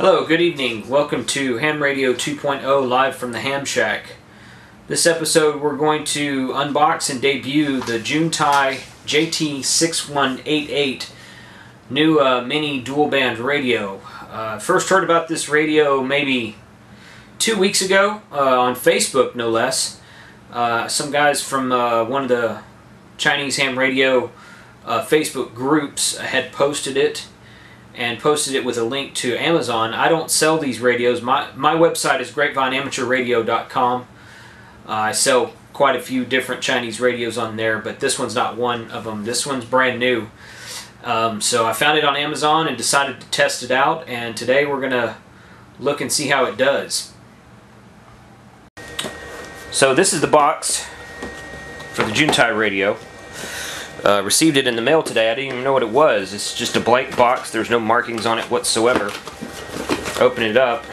Hello, good evening. Welcome to Ham Radio 2.0 live from the Ham Shack. This episode we're going to unbox and debut the Juentai JT6188 new uh, mini dual band radio. Uh, first heard about this radio maybe two weeks ago uh, on Facebook, no less. Uh, some guys from uh, one of the Chinese ham radio uh, Facebook groups had posted it and posted it with a link to Amazon. I don't sell these radios. My, my website is grapevineamateurradio.com. Uh, I sell quite a few different Chinese radios on there, but this one's not one of them. This one's brand new. Um, so I found it on Amazon and decided to test it out, and today we're going to look and see how it does. So this is the box for the Juentai radio. Uh, received it in the mail today. I didn't even know what it was. It's just a blank box. There's no markings on it whatsoever. Open it up,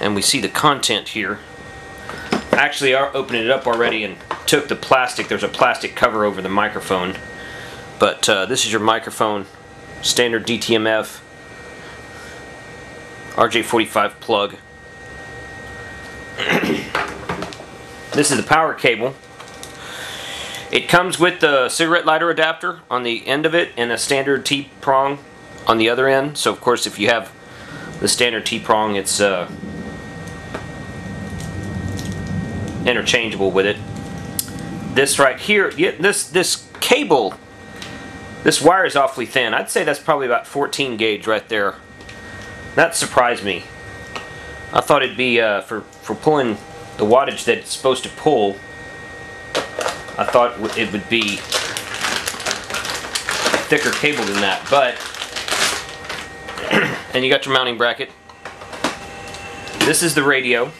and we see the content here. Actually, I opened it up already and took the plastic. There's a plastic cover over the microphone. But uh, this is your microphone, standard DTMF, RJ45 plug. this is the power cable. It comes with the cigarette lighter adapter on the end of it and a standard T-prong on the other end. So of course if you have the standard T-prong it's uh, interchangeable with it. This right here, yeah, this this cable, this wire is awfully thin. I'd say that's probably about 14 gauge right there. That surprised me. I thought it'd be uh, for for pulling the wattage that it's supposed to pull. I thought it would be thicker cable than that, but and you got your mounting bracket. This is the radio.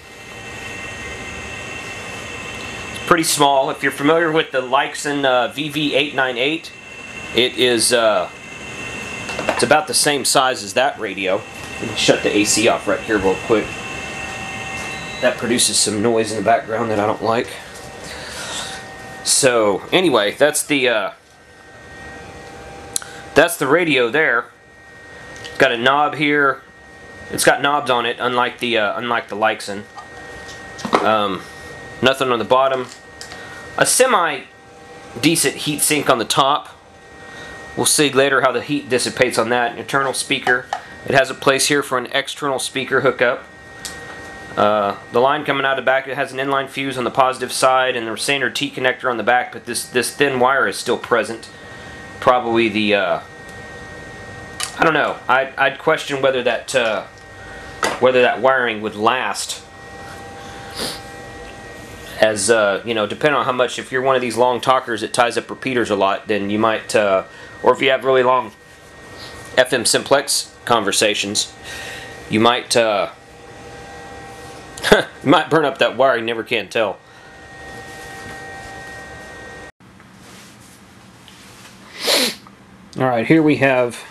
It's pretty small. If you're familiar with the Leixen uh, VV898, it is uh, it's about the same size as that radio. Let me shut the AC off right here real quick. That produces some noise in the background that I don't like. So anyway, that's the uh, that's the radio there. Got a knob here. It's got knobs on it, unlike the uh, unlike the Leixen. Um, nothing on the bottom a semi decent heat sink on the top. We'll see later how the heat dissipates on that. An internal speaker. It has a place here for an external speaker hookup. Uh, the line coming out of the back, it has an inline fuse on the positive side and the standard T connector on the back, but this, this thin wire is still present. Probably the, uh, I don't know, I'd, I'd question whether that, uh, whether that wiring would last as uh, you know, depending on how much, if you're one of these long talkers that ties up repeaters a lot, then you might, uh, or if you have really long FM simplex conversations, you might, might burn up that wire. You never can tell. All right, here we have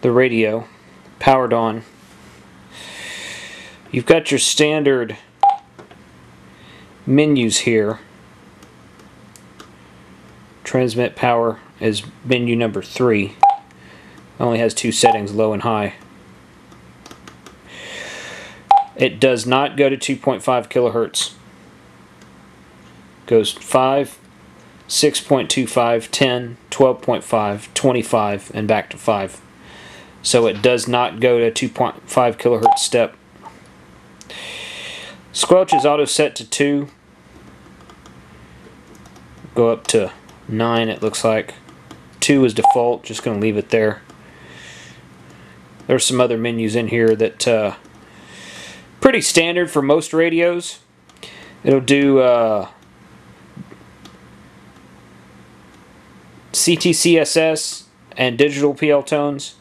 the radio powered on. You've got your standard menus here. Transmit power is menu number three. Only has two settings, low and high. It does not go to 2.5 kilohertz. Goes 5, 6.25, 10, 12.5, 25, and back to 5. So it does not go to 2.5 kilohertz step. Squelch is auto set to 2. Go up to 9 it looks like. 2 is default, just going to leave it there. There's some other menus in here that uh, pretty standard for most radios. It'll do uh, CTCSS and digital PL tones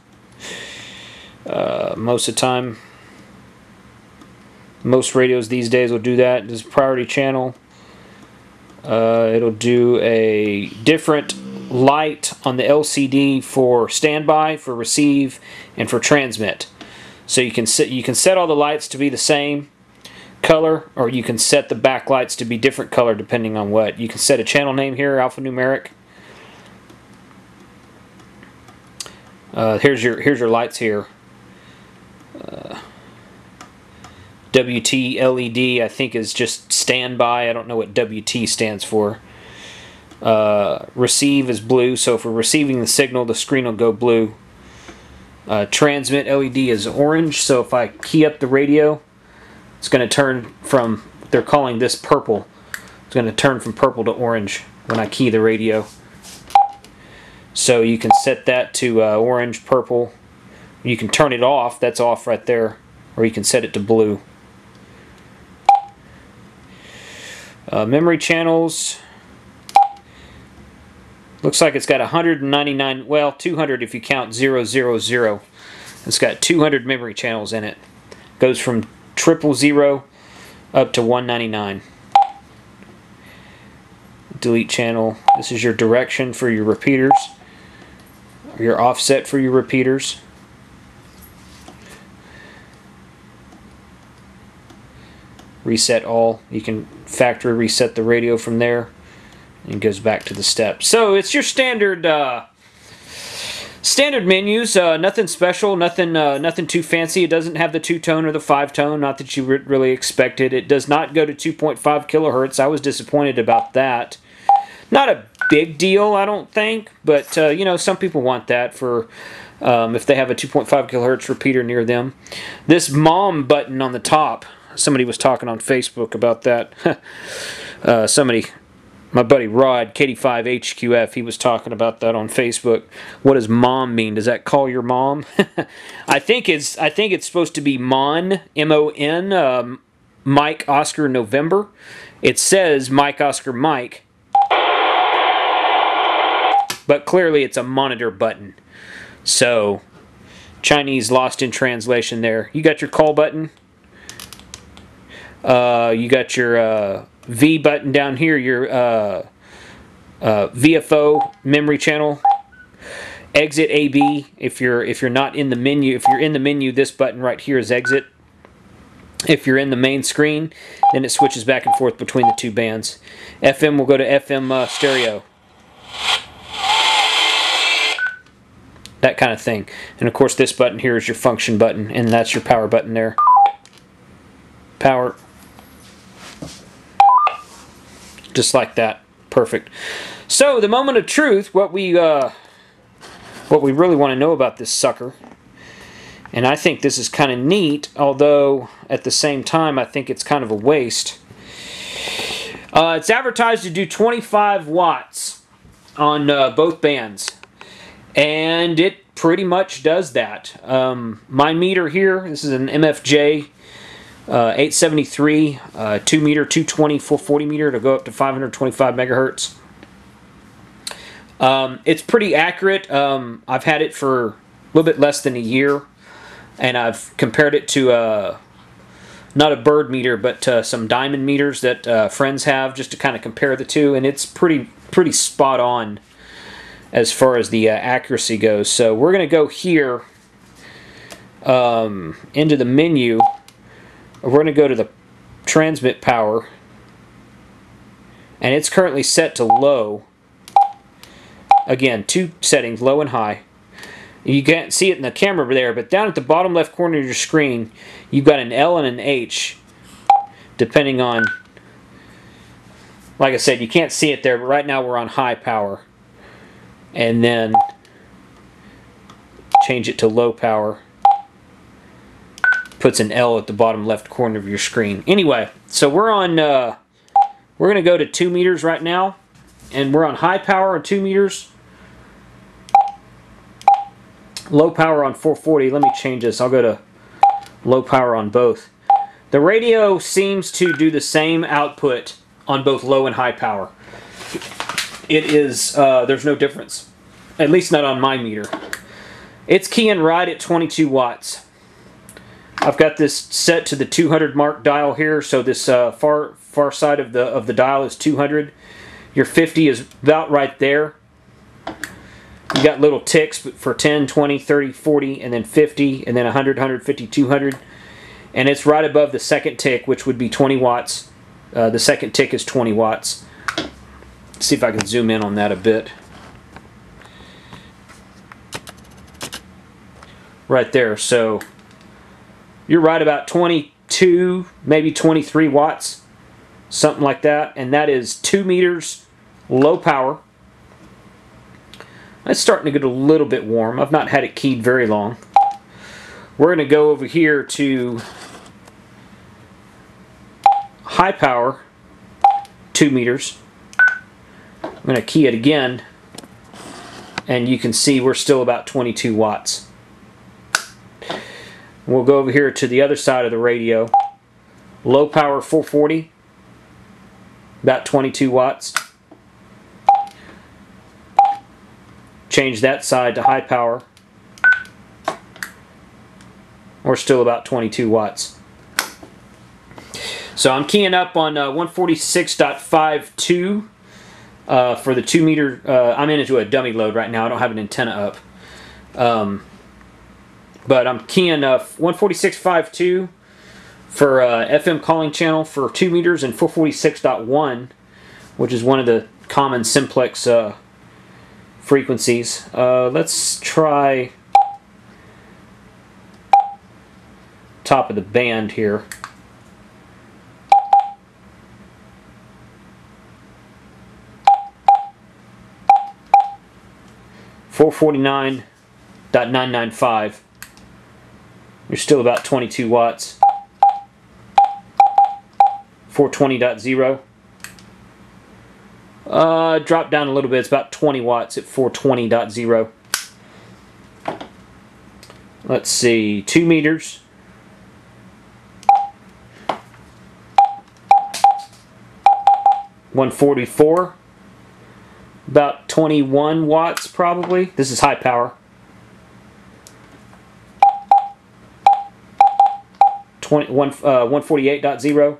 uh, most of the time. Most radios these days will do that. This priority channel. Uh, it'll do a different light on the LCD for standby, for receive, and for transmit. So you can set you can set all the lights to be the same color, or you can set the backlights to be different color depending on what. You can set a channel name here, alphanumeric. Uh, here's your here's your lights here. Uh, WT LED, I think, is just standby. I don't know what WT stands for. Uh, receive is blue, so if we're receiving the signal, the screen will go blue. Uh, transmit LED is orange, so if I key up the radio, it's going to turn from, they're calling this purple. It's going to turn from purple to orange when I key the radio. So you can set that to uh, orange, purple. You can turn it off, that's off right there, or you can set it to blue. Uh, memory channels. Looks like it's got 199, well, 200 if you count 000. It's got 200 memory channels in it. Goes from triple zero up to 199. Delete channel. This is your direction for your repeaters. Your offset for your repeaters. Reset all. You can factory reset the radio from there and goes back to the steps. So it's your standard uh, standard menus. Uh, nothing special, nothing uh, nothing too fancy. It doesn't have the two tone or the five tone. Not that you really expected. It does not go to 2.5 kilohertz. I was disappointed about that. Not a big deal, I don't think, but uh, you know some people want that for. Um, if they have a 2.5 kilohertz repeater near them. This mom button on the top, somebody was talking on Facebook about that. uh, somebody my buddy Rod, KD5HQF, he was talking about that on Facebook. What does mom mean? Does that call your mom? I think it's I think it's supposed to be Mon, M O N, um, Mike Oscar November. It says Mike Oscar Mike, but clearly it's a monitor button. So Chinese lost in translation there. You got your call button. Uh, you got your uh, V button down here, your uh, uh, VFO memory channel. Exit AB if you're if you're not in the menu. If you're in the menu, this button right here is exit. If you're in the main screen, then it switches back and forth between the two bands. FM will go to FM uh, stereo. That kind of thing. And of course this button here is your function button and that's your power button there. Power just like that. Perfect. So the moment of truth, what we uh, what we really want to know about this sucker, and I think this is kind of neat, although at the same time I think it's kind of a waste. Uh, it's advertised to do 25 watts on uh, both bands, and it pretty much does that. Um, my meter here, this is an MFJ uh, 873, uh, 2 meter, 220, 440 meter to go up to 525 megahertz. Um, it's pretty accurate. Um, I've had it for a little bit less than a year, and I've compared it to uh, not a bird meter, but uh, some diamond meters that uh, friends have, just to kind of compare the two, and it's pretty pretty spot on as far as the uh, accuracy goes. So we're going to go here um, into the menu we're going to go to the transmit power. And it's currently set to low. Again two settings low and high. You can't see it in the camera there but down at the bottom left corner of your screen you've got an L and an H depending on like I said you can't see it there but right now we're on high power. And then change it to low power puts an L at the bottom left corner of your screen. Anyway, so we're on, uh, we're going to go to 2 meters right now. And we're on high power on 2 meters. Low power on 440. Let me change this. I'll go to low power on both. The radio seems to do the same output on both low and high power. It is, uh, there's no difference. At least not on my meter. It's keying right at 22 watts. I've got this set to the 200 mark dial here, so this uh, far far side of the of the dial is 200. Your 50 is about right there. You got little ticks for 10, 20, 30, 40, and then 50, and then 100, 150, 200. And it's right above the second tick, which would be 20 watts. Uh, the second tick is 20 watts. Let's see if I can zoom in on that a bit. Right there, so you're right about 22, maybe 23 watts, something like that. And that is 2 meters, low power. It's starting to get a little bit warm. I've not had it keyed very long. We're going to go over here to high power, 2 meters. I'm going to key it again, and you can see we're still about 22 watts. We'll go over here to the other side of the radio. Low power 440, about 22 watts. Change that side to high power. We're still about 22 watts. So I'm keying up on uh, 146.52 uh, for the 2 meter. Uh, I'm in into a dummy load right now. I don't have an antenna up. Um, but I'm keying uh, 146.52 for uh, FM calling channel for 2 meters and 446.1, which is one of the common simplex uh, frequencies. Uh, let's try top of the band here. Four forty nine dot nine nine five. You're still about 22 watts. 420.0. Uh, drop down a little bit. It's about 20 watts at 420.0. Let's see, 2 meters. One forty four, about twenty one watts probably. This is high power. 20, one, uh, 148.0.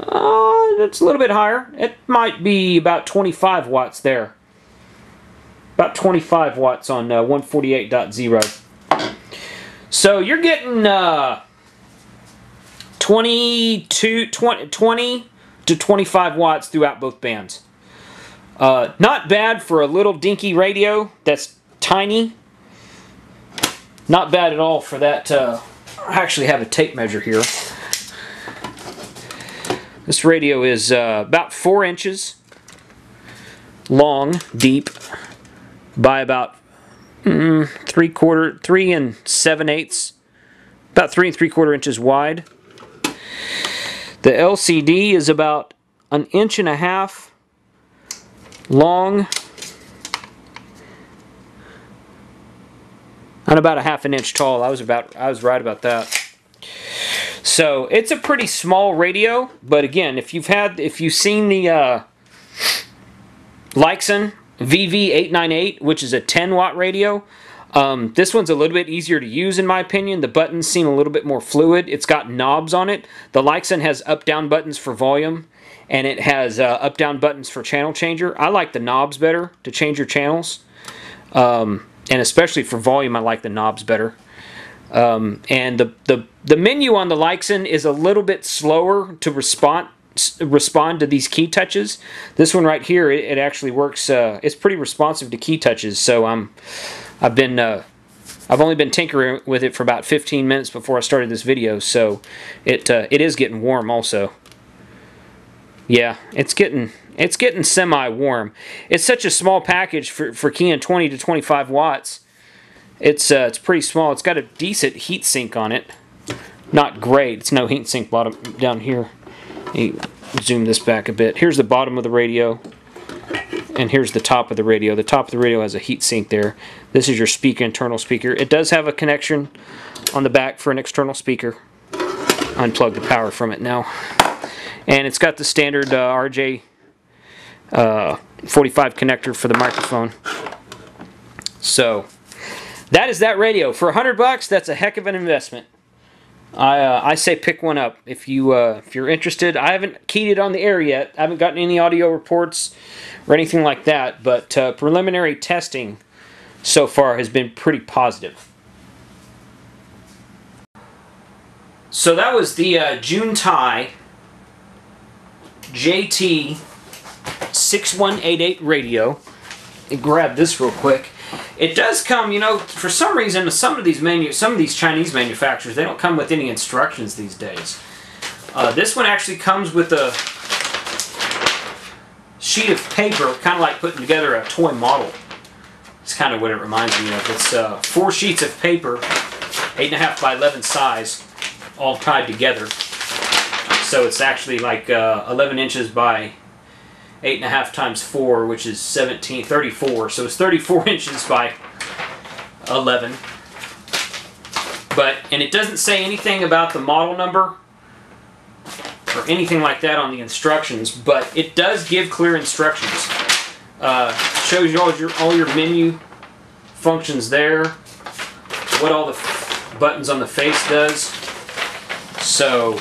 Uh, it's a little bit higher. It might be about 25 watts there. About 25 watts on uh, 148.0. So you're getting uh, 22, 20, 20 to 25 watts throughout both bands. Uh, not bad for a little dinky radio that's tiny. Not bad at all for that uh, I actually have a tape measure here. This radio is uh, about four inches long, deep, by about mm, three quarter, three and seven eighths, about three and three quarter inches wide. The LCD is about an inch and a half long and about a half an inch tall. I was about I was right about that. So it's a pretty small radio, but again, if you've had if you've seen the uh, Leixen VV898, which is a 10 watt radio, um, this one's a little bit easier to use in my opinion. The buttons seem a little bit more fluid. It's got knobs on it. The Leixen has up-down buttons for volume, and it has uh, up-down buttons for channel changer. I like the knobs better to change your channels. Um, and especially for volume, I like the knobs better. Um, and the, the, the menu on the Leixen is a little bit slower to respond respond to these key touches. This one right here, it, it actually works. Uh, it's pretty responsive to key touches. So I'm, I've been, uh, I've only been tinkering with it for about 15 minutes before I started this video. So it, uh, it is getting warm also. Yeah, it's getting it's getting semi-warm. It's such a small package for, for keying 20 to 25 watts. It's uh, it's pretty small. It's got a decent heat sink on it. Not great. It's no heat sink bottom down here. zoom this back a bit. Here's the bottom of the radio. And here's the top of the radio. The top of the radio has a heat sink there. This is your speaker, internal speaker. It does have a connection on the back for an external speaker. Unplug the power from it now. And it's got the standard uh, RJ uh, 45 connector for the microphone. So that is that radio. For 100 bucks, that's a heck of an investment. I, uh, I say pick one up if you uh, if you're interested. I haven't keyed it on the air yet. I haven't gotten any audio reports or anything like that. But uh, preliminary testing so far has been pretty positive. So that was the uh, Juentai JT 6188 radio. Grab this real quick. It does come, you know, for some reason, some of these manu- some of these Chinese manufacturers, they don't come with any instructions these days. Uh, this one actually comes with a sheet of paper, kind of like putting together a toy model. It's kind of what it reminds me of. It's uh, four sheets of paper, eight and a half by eleven size, all tied together. So it's actually like uh, 11 inches by eight and a half times four, which is 17, 34. So it's 34 inches by 11. But, and it doesn't say anything about the model number or anything like that on the instructions, but it does give clear instructions. Uh, shows you all your all your menu functions there, what all the buttons on the face does. So,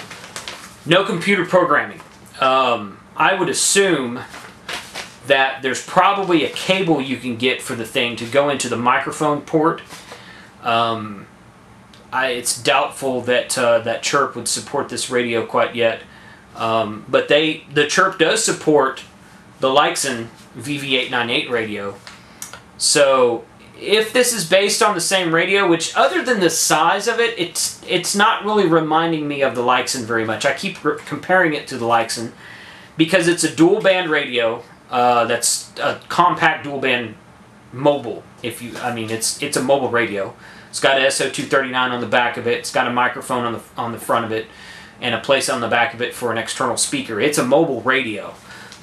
no computer programming. Um, I would assume that there's probably a cable you can get for the thing to go into the microphone port. Um, I, it's doubtful that uh, that Chirp would support this radio quite yet. Um, but they the Chirp does support the Leixen VV898 radio. So if this is based on the same radio, which other than the size of it, it's it's not really reminding me of the Leixen very much. I keep comparing it to the Leixen because it's a dual band radio. Uh, that's a compact dual band mobile. If you, I mean, it's it's a mobile radio. It's got a SO239 on the back of it. It's got a microphone on the on the front of it, and a place on the back of it for an external speaker. It's a mobile radio,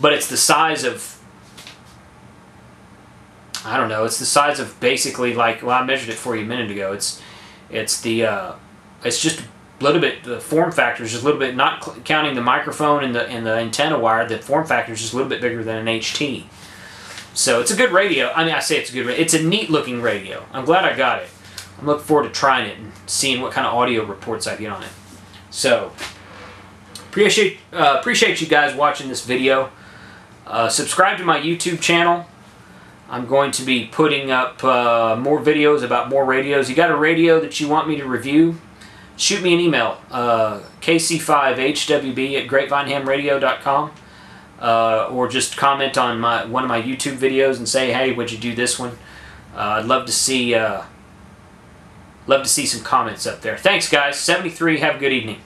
but it's the size of I don't know. It's the size of basically like well, I measured it for you a minute ago. It's it's the uh, it's just little bit the form factor is just a little bit not counting the microphone and the and the antenna wire. The form factor is just a little bit bigger than an HT. So it's a good radio. I mean, I say it's a good. radio. It's a neat looking radio. I'm glad I got it. I'm looking forward to trying it and seeing what kind of audio reports I get on it. So appreciate uh, appreciate you guys watching this video. Uh, subscribe to my YouTube channel. I'm going to be putting up uh, more videos about more radios. You got a radio that you want me to review? Shoot me an email, uh, kc5hwb at grapevinehamradio.com, uh, or just comment on my one of my YouTube videos and say, "Hey, would you do this one?" Uh, I'd love to see uh, love to see some comments up there. Thanks, guys. 73. Have a good evening.